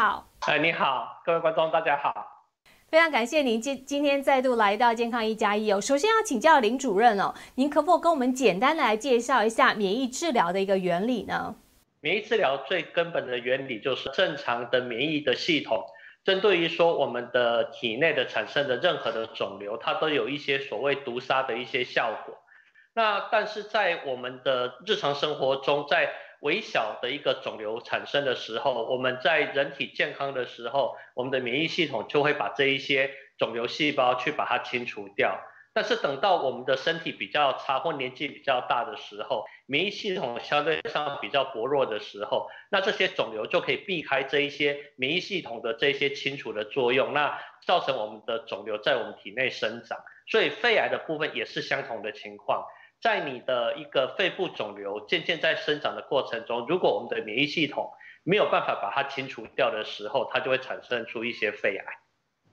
好。哎，你好，各位观众，大家好。非常感谢您今今天再度来到健康一加一哦。首先要请教林主任哦，您可否跟我们简单的来介绍一下免疫治疗的一个原理呢？免疫治疗最根本的原理就是正常的免疫的系统，针对于说我们的体内的产生的任何的肿瘤，它都有一些所谓毒杀的一些效果。那但是在我们的日常生活中，在微小的一个肿瘤产生的时候，我们在人体健康的时候，我们的免疫系统就会把这一些肿瘤细胞去把它清除掉。但是等到我们的身体比较差或年纪比较大的时候，免疫系统相对上比较薄弱的时候，那这些肿瘤就可以避开这一些免疫系统的这些清除的作用，那造成我们的肿瘤在我们体内生长。所以肺癌的部分也是相同的情况。在你的一个肺部肿瘤渐渐在生长的过程中，如果我们的免疫系统没有办法把它清除掉的时候，它就会产生出一些肺癌。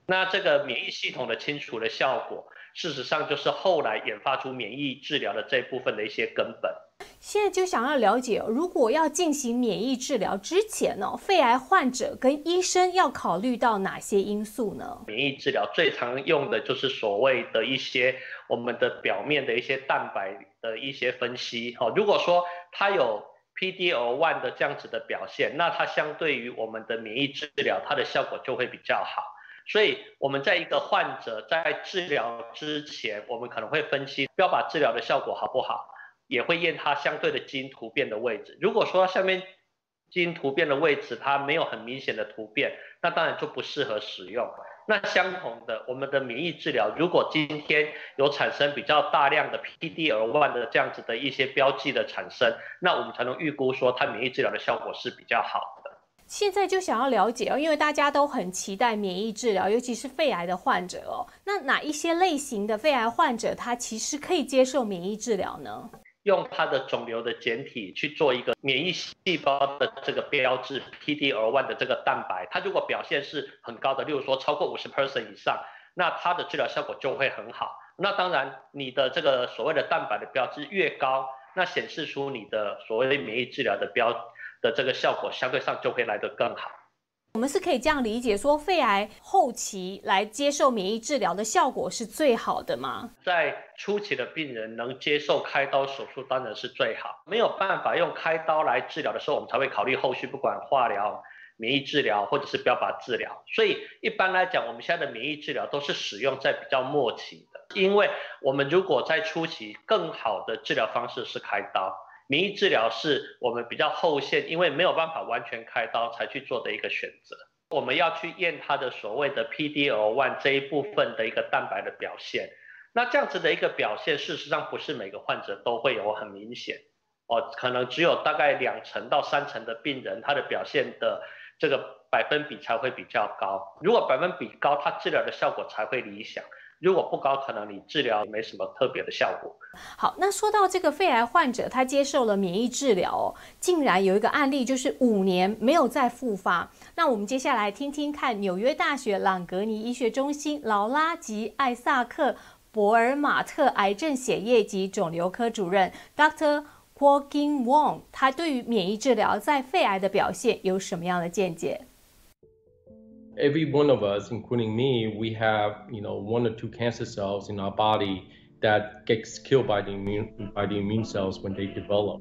那这个免疫系统的清除的效果，事实上就是后来研发出免疫治疗的这部分的一些根本。现在就想要了解，如果要进行免疫治疗之前呢，肺癌患者跟医生要考虑到哪些因素呢？免疫治疗最常用的就是所谓的一些我们的表面的一些蛋白的一些分析。哦，如果说它有 PDL one 的这样子的表现，那它相对于我们的免疫治疗，它的效果就会比较好。所以我们在一个患者在治疗之前，我们可能会分析标靶治疗的效果好不好。也会验它相对的基因突变的位置。如果说下面基因突变的位置它没有很明显的突变，那当然就不适合使用。那相同的，我们的免疫治疗，如果今天有产生比较大量的 PD-L1 的这样子的一些标记的产生，那我们才能预估说它免疫治疗的效果是比较好的。现在就想要了解哦，因为大家都很期待免疫治疗，尤其是肺癌的患者哦。那哪一些类型的肺癌患者他其实可以接受免疫治疗呢？用它的肿瘤的简体去做一个免疫细胞的这个标志，PD-L1 的这个蛋白，它如果表现是很高的，例如说超过五十 percent 以上，那它的治疗效果就会很好。那当然，你的这个所谓的蛋白的标志越高，那显示出你的所谓的免疫治疗的标的这个效果相对上就会来得更好。我们是可以这样理解，说肺癌后期来接受免疫治疗的效果是最好的吗？在初期的病人能接受开刀手术，当然是最好。没有办法用开刀来治疗的时候，我们才会考虑后续不管化疗、免疫治疗或者是标靶治疗。所以一般来讲，我们现在的免疫治疗都是使用在比较末期的，因为我们如果在初期，更好的治疗方式是开刀。免疫治疗是我们比较后线，因为没有办法完全开刀才去做的一个选择。我们要去验它的所谓的 PD-L1 这一部分的一个蛋白的表现。那这样子的一个表现，事实上不是每个患者都会有很明显哦，可能只有大概两成到三成的病人，他的表现的这个百分比才会比较高。如果百分比高，它治疗的效果才会理想。如果不高，可能你治疗没什么特别的效果。好，那说到这个肺癌患者，他接受了免疫治疗哦，竟然有一个案例就是五年没有再复发。那我们接下来听听看纽约大学朗格尼医学中心劳拉及艾萨克博尔马特癌症血液及肿瘤科主任 Dr. Quoking Wong，他对于免疫治疗在肺癌的表现有什么样的见解？every one of us, including me, we have you know one or two cancer cells in our body that gets killed by the immune by the immune cells when they develop.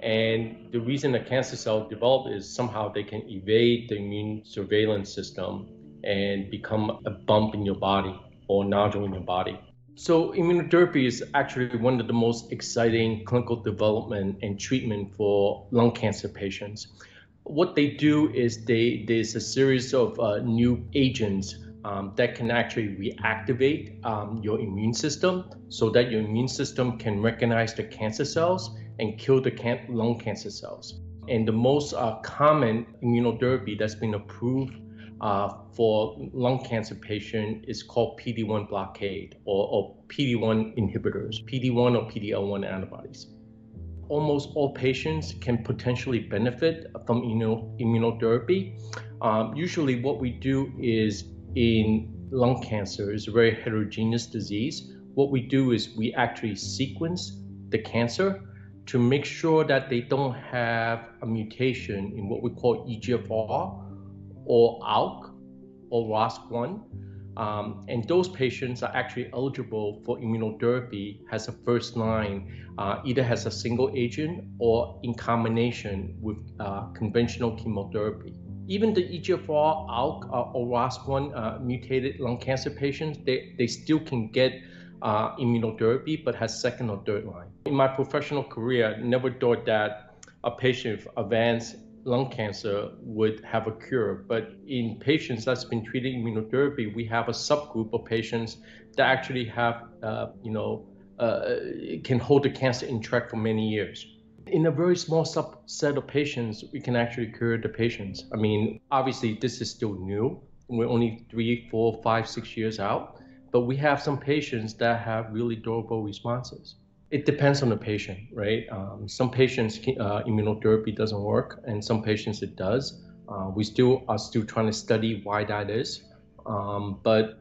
And the reason the cancer cell develop is somehow they can evade the immune surveillance system and become a bump in your body or nodule in your body. So immunotherapy is actually one of the most exciting clinical development and treatment for lung cancer patients what they do is they there's a series of uh, new agents um, that can actually reactivate um, your immune system so that your immune system can recognize the cancer cells and kill the can- lung cancer cells. And the most uh, common immunotherapy that's been approved uh, for lung cancer patient is called PD-1 blockade or, or PD-1 inhibitors, PD-1 or PD-L1 antibodies almost all patients can potentially benefit from immunotherapy. Um, usually, what we do is in lung cancer is a very heterogeneous disease. What we do is we actually sequence the cancer to make sure that they don't have a mutation in what we call EGFR or ALK or ROS1. Um, and those patients are actually eligible for immunotherapy as a first line, uh, either as a single agent or in combination with uh, conventional chemotherapy. Even the EGFR, ALK, uh, or ROS1 uh, mutated lung cancer patients, they, they still can get uh, immunotherapy, but has second or third line. In my professional career, I never thought that a patient with advanced lung cancer would have a cure. But in patients that's been treated immunotherapy, we have a subgroup of patients that actually have, uh, you know, uh, can hold the cancer in track for many years. In a very small subset of patients, we can actually cure the patients. I mean, obviously, this is still new. We're only three, four, five, six years out, but we have some patients that have really durable responses it depends on the patient, right? Um, some patients uh, immunotherapy doesn't work, and some patients it does. Uh, we still are still trying to study why that is, um, but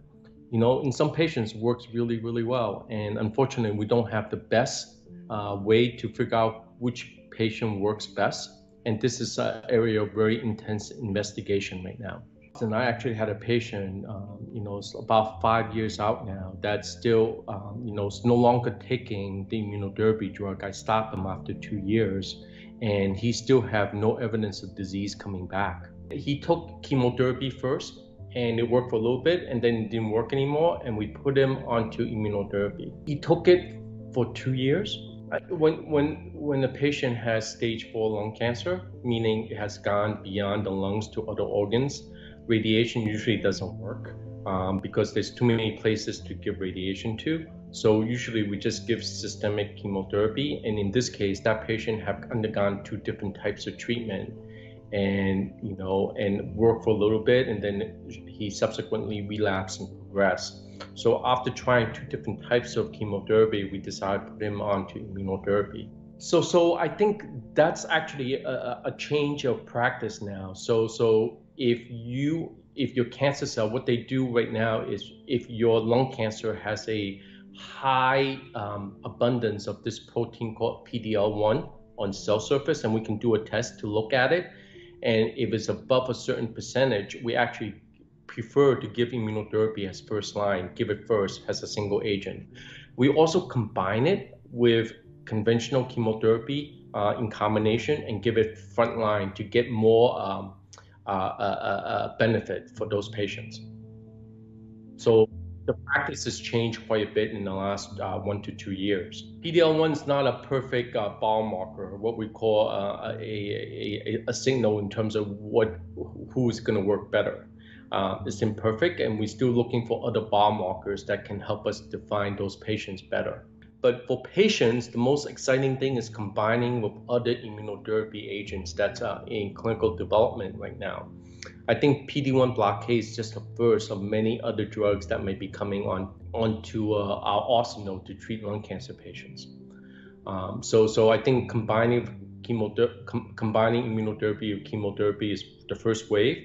you know, in some patients works really really well, and unfortunately, we don't have the best uh, way to figure out which patient works best, and this is an area of very intense investigation right now. And I actually had a patient, um, you know, about five years out now that still, um, you know, is no longer taking the immunotherapy drug. I stopped him after two years, and he still have no evidence of disease coming back. He took chemotherapy first, and it worked for a little bit, and then it didn't work anymore, and we put him onto immunotherapy. He took it for two years. When when when a patient has stage four lung cancer, meaning it has gone beyond the lungs to other organs, radiation usually doesn't work um, because there's too many places to give radiation to. So usually we just give systemic chemotherapy, and in this case, that patient have undergone two different types of treatment, and you know, and work for a little bit, and then he subsequently relapsed and progressed. So after trying two different types of chemotherapy, we decided to put him onto immunotherapy. So, so I think that's actually a, a change of practice now. So, so if you if your cancer cell, what they do right now is if your lung cancer has a high um, abundance of this protein called PDL1 on cell surface, and we can do a test to look at it. And if it's above a certain percentage, we actually prefer to give immunotherapy as first line, give it first as a single agent. We also combine it with conventional chemotherapy uh, in combination and give it front line to get more um, benefit for those patients. So the practice has changed quite a bit in the last uh, one to two years. PDL1 is not a perfect uh, biomarker, what we call uh, a, a, a, signal in terms of what who is going to work better. it's imperfect, and we're still looking for other biomarkers that can help us define those patients better. But for patients, the most exciting thing is combining with other immunotherapy agents that's uh, in clinical development right now. I think PD-1 blockade is just the first of many other drugs that may be coming on onto uh, our arsenal to treat lung cancer patients. Um, so, so I think combining com- combining immunotherapy with chemotherapy is the first wave,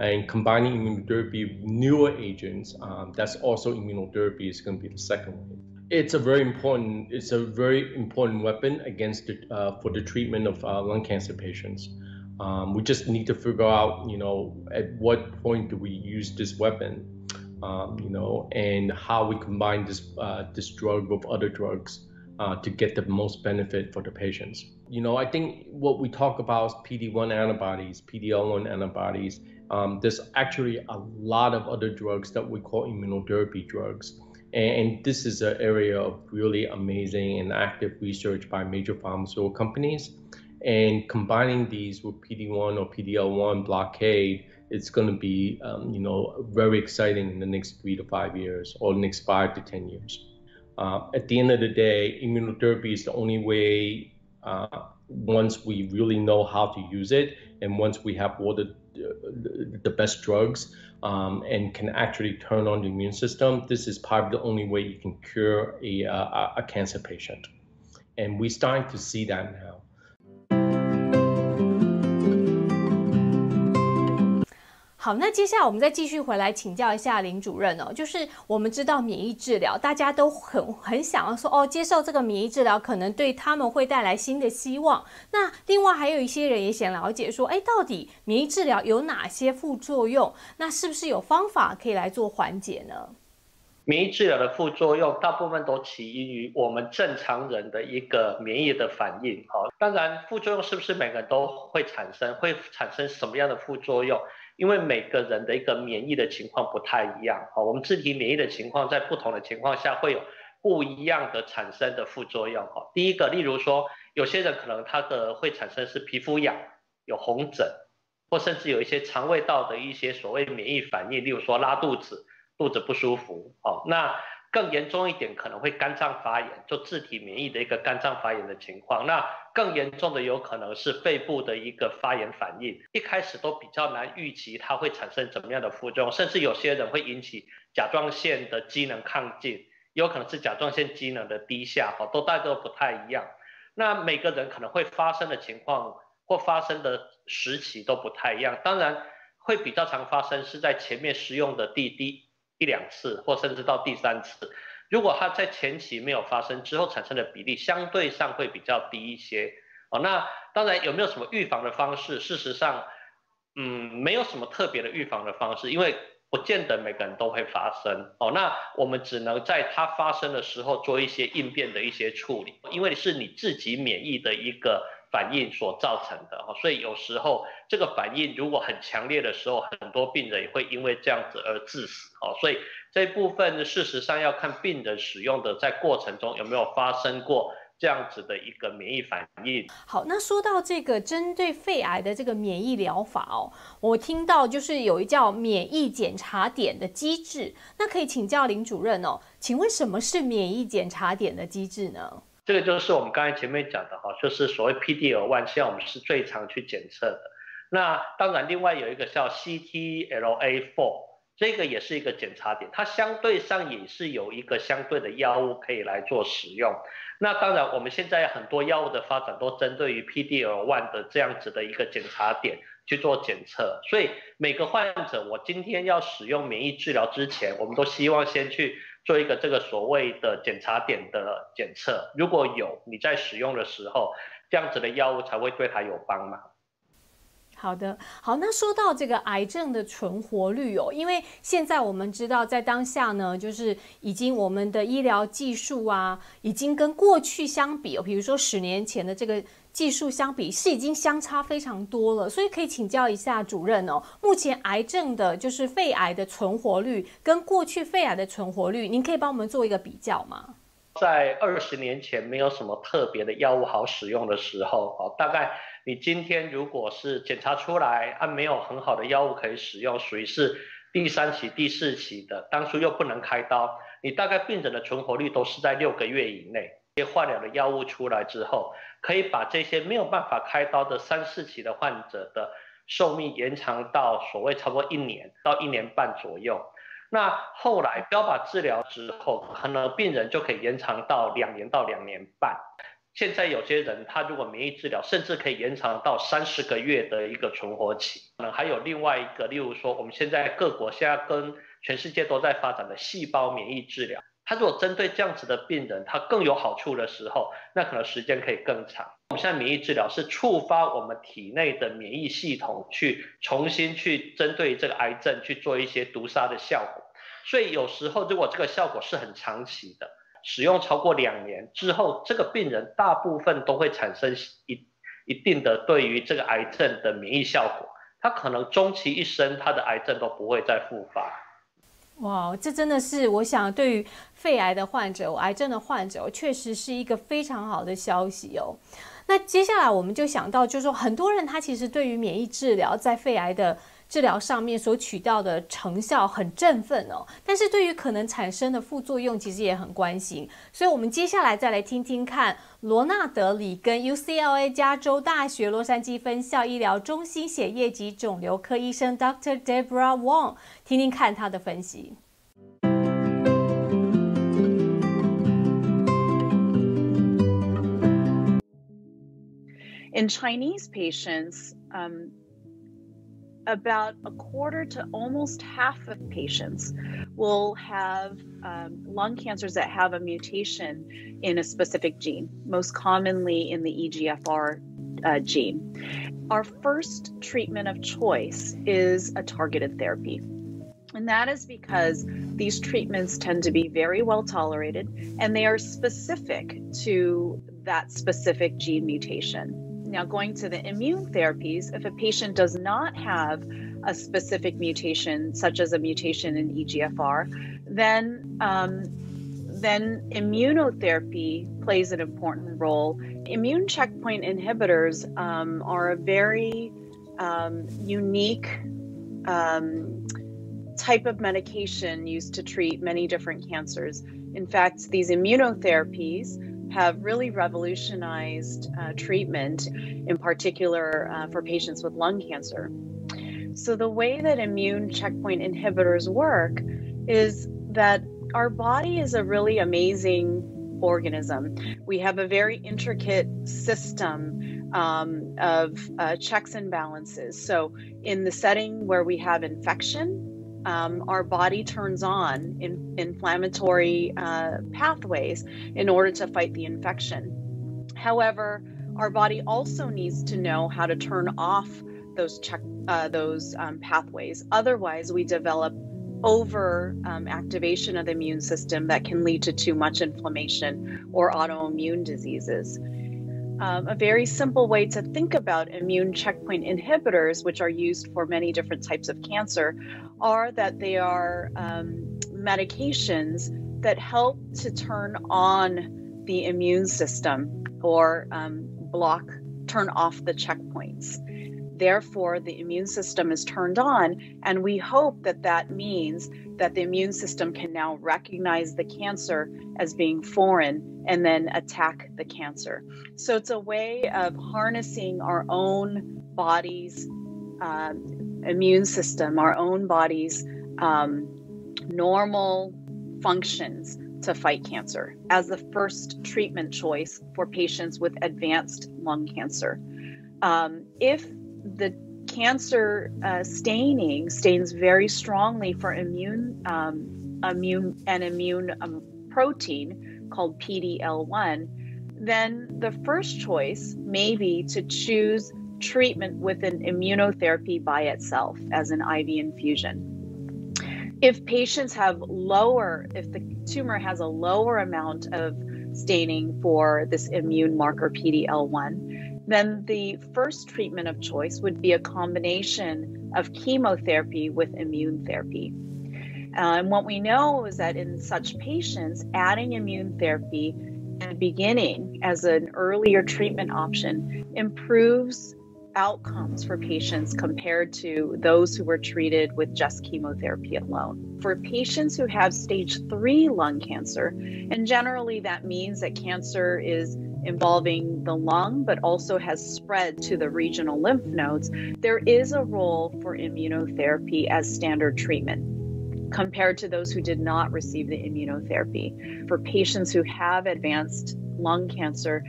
and combining immunotherapy with newer agents, um, that's also immunotherapy, is going to be the second wave it's a very important it's a very important weapon against the, uh, for the treatment of uh, lung cancer patients. Um, we just need to figure out, you know, at what point do we use this weapon, um, you know, and how we combine this uh, this drug with other drugs uh, to get the most benefit for the patients. You know, I think what we talk about is PD-1 antibodies, PD-L1 antibodies. Um, there's actually a lot of other drugs that we call immunotherapy drugs and this is an area of really amazing and active research by major pharmaceutical companies. And combining these with PD-1 or PD-L1 blockade, it's going to be, um, you know, very exciting in the next three to five years or next five to 10 years. Uh, at the end of the day, immunotherapy is the only way, uh, once we really know how to use it, and once we have all the, the best drugs, um, and can actually turn on the immune system, this is probably the only way you can cure a, uh, a cancer patient. And we're starting to see that now. 好，那接下来我们再继续回来请教一下林主任哦，就是我们知道免疫治疗，大家都很很想要说哦，接受这个免疫治疗可能对他们会带来新的希望。那另外还有一些人也想了解说，哎，到底免疫治疗有哪些副作用？那是不是有方法可以来做缓解呢？免疫治疗的副作用大部分都起因于我们正常人的一个免疫的反应。好，当然副作用是不是每个人都会产生？会产生什么样的副作用？因为每个人的一个免疫的情况不太一样，哈，我们自体免疫的情况在不同的情况下会有不一样的产生的副作用，哈。第一个，例如说，有些人可能他的会产生是皮肤痒、有红疹，或甚至有一些肠胃道的一些所谓免疫反应，例如说拉肚子、肚子不舒服，哈，那。更严重一点，可能会肝脏发炎，就自体免疫的一个肝脏发炎的情况。那更严重的有可能是肺部的一个发炎反应。一开始都比较难预期它会产生怎么样的副作用，甚至有些人会引起甲状腺的机能亢进，有可能是甲状腺机能的低下，哈，都大都不太一样。那每个人可能会发生的情况或发生的时期都不太一样。当然会比较常发生是在前面使用的第滴。一两次，或甚至到第三次，如果它在前期没有发生，之后产生的比例相对上会比较低一些哦。那当然有没有什么预防的方式？事实上，嗯，没有什么特别的预防的方式，因为不见得每个人都会发生哦。那我们只能在它发生的时候做一些应变的一些处理，因为是你自己免疫的一个。反应所造成的哈，所以有时候这个反应如果很强烈的时候，很多病人也会因为这样子而致死哦。所以这部分事实上要看病人使用的在过程中有没有发生过这样子的一个免疫反应。好，那说到这个针对肺癌的这个免疫疗法哦，我听到就是有一叫免疫检查点的机制，那可以请教林主任哦，请问什么是免疫检查点的机制呢？这个就是我们刚才前面讲的哈，就是所谓 PDL1，现在我们是最常去检测的。那当然，另外有一个叫 CTLA4，这个也是一个检查点，它相对上也是有一个相对的药物可以来做使用。那当然，我们现在很多药物的发展都针对于 PDL1 的这样子的一个检查点去做检测。所以每个患者，我今天要使用免疫治疗之前，我们都希望先去。做一个这个所谓的检查点的检测，如果有你在使用的时候，这样子的药物才会对它有帮忙。好的，好，那说到这个癌症的存活率哦，因为现在我们知道，在当下呢，就是已经我们的医疗技术啊，已经跟过去相比哦，比如说十年前的这个。技术相比是已经相差非常多了，所以可以请教一下主任哦。目前癌症的，就是肺癌的存活率跟过去肺癌的存活率，您可以帮我们做一个比较吗？在二十年前没有什么特别的药物好使用的时候，哦，大概你今天如果是检查出来啊没有很好的药物可以使用，属于是第三期、第四期的，当初又不能开刀，你大概病人的存活率都是在六个月以内。些化疗的药物出来之后，可以把这些没有办法开刀的三四期的患者的寿命延长到所谓差不多一年到一年半左右。那后来标靶治疗之后，可能病人就可以延长到两年到两年半。现在有些人他如果免疫治疗，甚至可以延长到三十个月的一个存活期。可能还有另外一个，例如说我们现在各国现在跟全世界都在发展的细胞免疫治疗。它如果针对这样子的病人，他更有好处的时候，那可能时间可以更长。我们现在免疫治疗是触发我们体内的免疫系统，去重新去针对这个癌症去做一些毒杀的效果。所以有时候如果这个效果是很长期的，使用超过两年之后，这个病人大部分都会产生一一定的对于这个癌症的免疫效果，他可能终其一生，他的癌症都不会再复发。哇，这真的是我想对于肺癌的患者、癌症的患者，确实是一个非常好的消息哦。那接下来我们就想到，就是说很多人他其实对于免疫治疗在肺癌的。治疗上面所取到的成效很振奋哦，但是对于可能产生的副作用，其实也很关心。所以，我们接下来再来听听看罗纳德里根 UCLA 加州大学洛杉矶分校医疗中心血液及肿瘤科医生 Dr. Deborah Wong，听听看他的分析。In Chinese patients, um. About a quarter to almost half of patients will have um, lung cancers that have a mutation in a specific gene, most commonly in the EGFR uh, gene. Our first treatment of choice is a targeted therapy. And that is because these treatments tend to be very well tolerated and they are specific to that specific gene mutation. Now, going to the immune therapies, if a patient does not have a specific mutation, such as a mutation in EGFR, then um, then immunotherapy plays an important role. Immune checkpoint inhibitors um, are a very um, unique um, type of medication used to treat many different cancers. In fact, these immunotherapies have really revolutionized uh, treatment, in particular uh, for patients with lung cancer. So, the way that immune checkpoint inhibitors work is that our body is a really amazing organism. We have a very intricate system um, of uh, checks and balances. So, in the setting where we have infection, um, our body turns on in, inflammatory uh, pathways in order to fight the infection. However, our body also needs to know how to turn off those check uh, those um, pathways. Otherwise, we develop over um, activation of the immune system that can lead to too much inflammation or autoimmune diseases. Um, a very simple way to think about immune checkpoint inhibitors, which are used for many different types of cancer, are that they are um, medications that help to turn on the immune system or um, block, turn off the checkpoints. Therefore, the immune system is turned on, and we hope that that means that the immune system can now recognize the cancer as being foreign and then attack the cancer. So it's a way of harnessing our own body's um, immune system, our own body's um, normal functions to fight cancer as the first treatment choice for patients with advanced lung cancer. Um, if the cancer uh, staining stains very strongly for immune um, immune and immune um, protein called PDL1, then the first choice may be to choose treatment with an immunotherapy by itself as an IV infusion. If patients have lower, if the tumor has a lower amount of staining for this immune marker PDL1, then the first treatment of choice would be a combination of chemotherapy with immune therapy. Uh, and what we know is that in such patients, adding immune therapy in the beginning as an earlier treatment option improves outcomes for patients compared to those who were treated with just chemotherapy alone. For patients who have stage three lung cancer, and generally that means that cancer is involving the lung, but also has spread to the regional lymph nodes, there is a role for immunotherapy as standard treatment compared to those who did not receive the immunotherapy. For patients who have advanced lung cancer,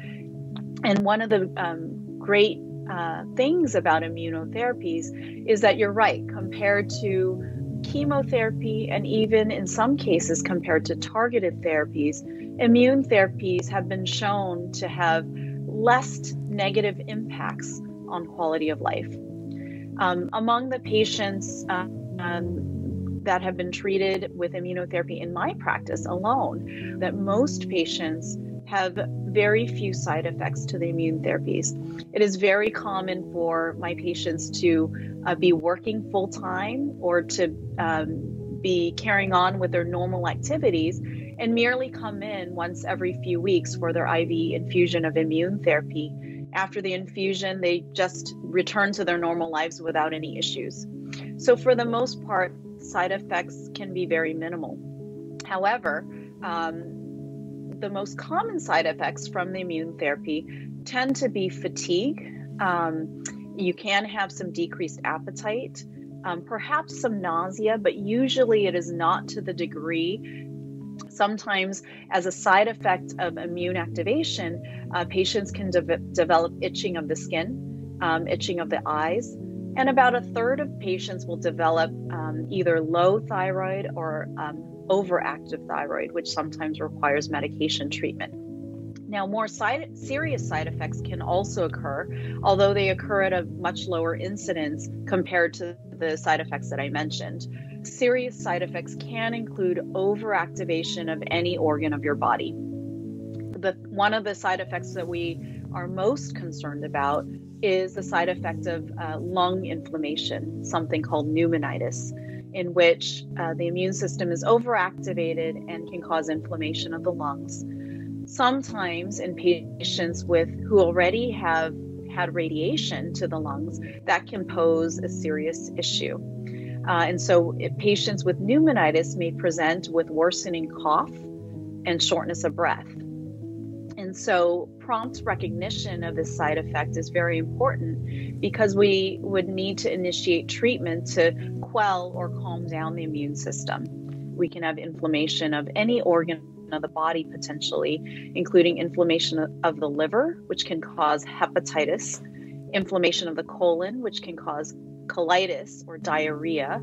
and one of the um, great uh, things about immunotherapies is that you're right, compared to chemotherapy, and even in some cases compared to targeted therapies, immune therapies have been shown to have less negative impacts on quality of life. Um, among the patients uh, um, that have been treated with immunotherapy in my practice alone, that most patients have very few side effects to the immune therapies. It is very common for my patients to uh, be working full time or to um, be carrying on with their normal activities and merely come in once every few weeks for their IV infusion of immune therapy. After the infusion, they just return to their normal lives without any issues. So, for the most part, side effects can be very minimal. However, um, the most common side effects from the immune therapy tend to be fatigue. Um, you can have some decreased appetite, um, perhaps some nausea, but usually it is not to the degree Sometimes, as a side effect of immune activation, uh, patients can de- develop itching of the skin, um, itching of the eyes, And about a third of patients will develop um, either low thyroid or um, overactive thyroid, which sometimes requires medication treatment. Now, more side, serious side effects can also occur, although they occur at a much lower incidence compared to the side effects that I mentioned. Serious side effects can include overactivation of any organ of your body. The, one of the side effects that we are most concerned about is the side effect of uh, lung inflammation, something called pneumonitis, in which uh, the immune system is overactivated and can cause inflammation of the lungs sometimes in patients with who already have had radiation to the lungs, that can pose a serious issue. Uh, and so, patients with pneumonitis may present with worsening cough and shortness of breath. And so, prompt recognition of this side effect is very important because we would need to initiate treatment to quell or calm down the immune system. We can have inflammation of any organ of the body potentially, including inflammation of the liver, which can cause hepatitis, inflammation of the colon, which can cause colitis or diarrhea,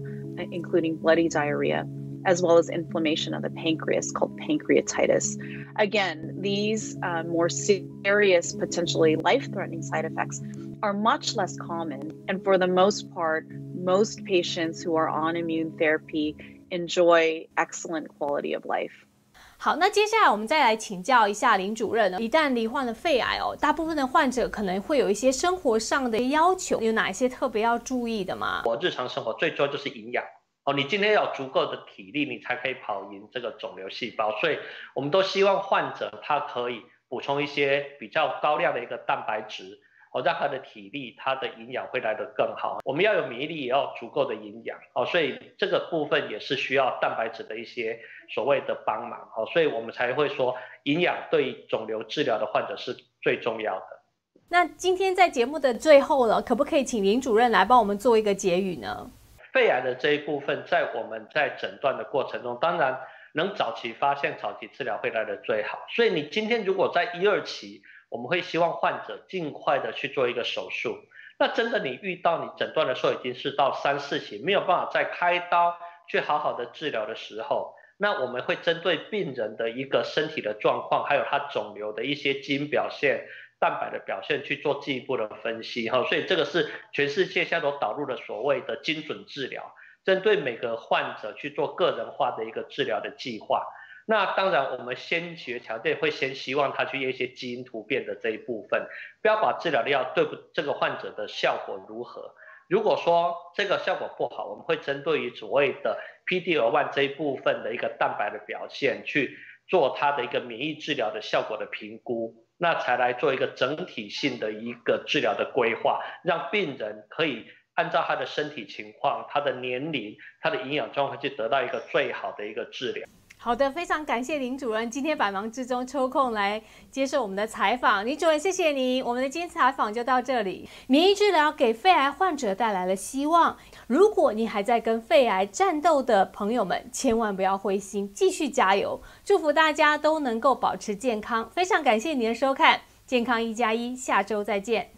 including bloody diarrhea, as well as inflammation of the pancreas called pancreatitis. Again, these uh, more serious, potentially life threatening side effects are much less common. And for the most part, most patients who are on immune therapy enjoy excellent quality of life. 好，那接下来我们再来请教一下林主任呢。一旦罹患了肺癌哦，大部分的患者可能会有一些生活上的要求，有哪一些特别要注意的吗？我日常生活最重要就是营养哦，你今天要足够的体力，你才可以跑赢这个肿瘤细胞。所以我们都希望患者他可以补充一些比较高量的一个蛋白质。哦，让他的体力、他的营养会来得更好。我们要有免疫力，也要足够的营养。哦，所以这个部分也是需要蛋白质的一些所谓的帮忙。哦，所以我们才会说，营养对肿瘤治疗的患者是最重要的。那今天在节目的最后了，可不可以请林主任来帮我们做一个结语呢？肺癌的这一部分，在我们在诊断的过程中，当然能早期发现、早期治疗会来的最好。所以你今天如果在一二期，我们会希望患者尽快的去做一个手术。那真的你遇到你诊断的时候已经是到三四期，没有办法再开刀去好好的治疗的时候，那我们会针对病人的一个身体的状况，还有他肿瘤的一些基因表现、蛋白的表现去做进一步的分析哈。所以这个是全世界现在都导入了所谓的精准治疗，针对每个患者去做个人化的一个治疗的计划。那当然，我们先决条件会先希望他去验一些基因突变的这一部分，不要把治疗的药对不这个患者的效果如何。如果说这个效果不好，我们会针对于所谓的 PD-L1 这一部分的一个蛋白的表现去做它的一个免疫治疗的效果的评估，那才来做一个整体性的一个治疗的规划，让病人可以按照他的身体情况、他的年龄、他的营养状况去得到一个最好的一个治疗。好的，非常感谢林主任今天百忙之中抽空来接受我们的采访。林主任，谢谢你。我们的今天采访就到这里。免疫治疗给肺癌患者带来了希望。如果你还在跟肺癌战斗的朋友们，千万不要灰心，继续加油。祝福大家都能够保持健康。非常感谢您的收看，健康一加一，下周再见。